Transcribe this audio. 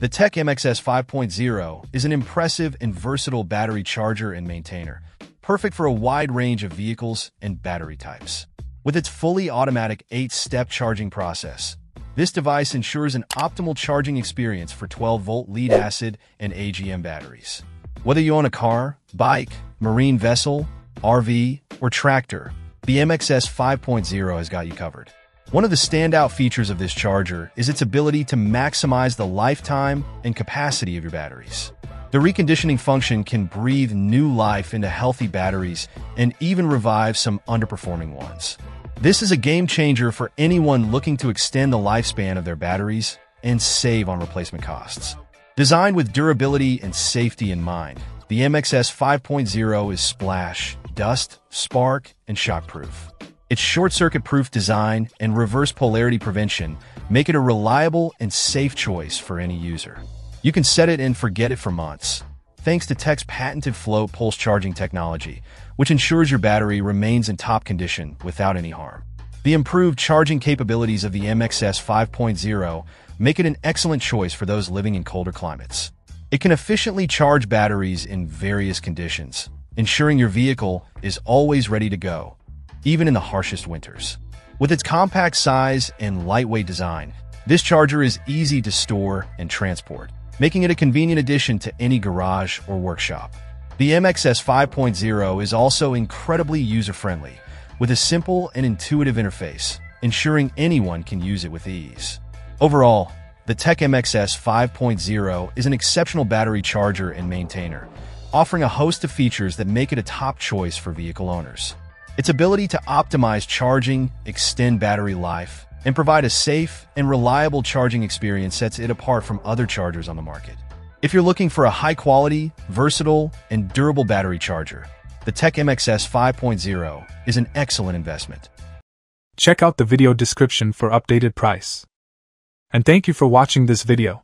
The CTEK MXS 5.0 is an impressive and versatile battery charger and maintainer, perfect for a wide range of vehicles and battery types. With its fully automatic 8-step charging process, this device ensures an optimal charging experience for 12-volt lead-acid and AGM batteries. Whether you own a car, bike, marine vessel, RV, or tractor, the MXS 5.0 has got you covered. One of the standout features of this charger is its ability to maximize the lifetime and capacity of your batteries. The reconditioning function can breathe new life into healthy batteries and even revive some underperforming ones. This is a game changer for anyone looking to extend the lifespan of their batteries and save on replacement costs. Designed with durability and safety in mind, the MXS 5.0 is splash, dust, spark, and shockproof. Its short-circuit proof design and reverse polarity prevention make it a reliable and safe choice for any user. You can set it and forget it for months, thanks to CTEK's patented float pulse charging technology, which ensures your battery remains in top condition without any harm. The improved charging capabilities of the MXS 5.0 make it an excellent choice for those living in colder climates. It can efficiently charge batteries in various conditions, ensuring your vehicle is always ready to go even in the harshest winters. With its compact size and lightweight design, this charger is easy to store and transport, making it a convenient addition to any garage or workshop. The MXS 5.0 is also incredibly user-friendly, with a simple and intuitive interface, ensuring anyone can use it with ease. Overall, the CTEK MXS 5.0 is an exceptional battery charger and maintainer, offering a host of features that make it a top choice for vehicle owners. Its ability to optimize charging, extend battery life, and provide a safe and reliable charging experience sets it apart from other chargers on the market. If you're looking for a high-quality, versatile, and durable battery charger, the CTEK MXS 5.0 is an excellent investment. Check out the video description for updated price. And thank you for watching this video.